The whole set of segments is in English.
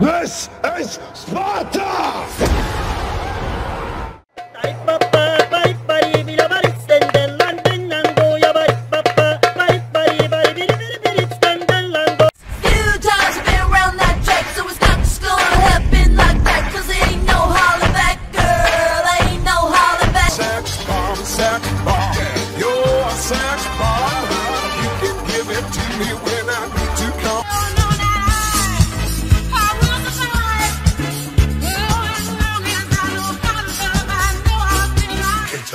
This is Sparta!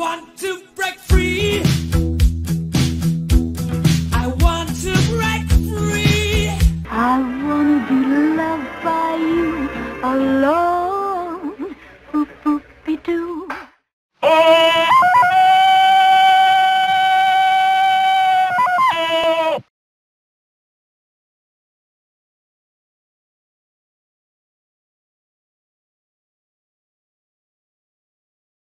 want to break free. I want to break free. I want to be loved by you alone. Boop boop be doo.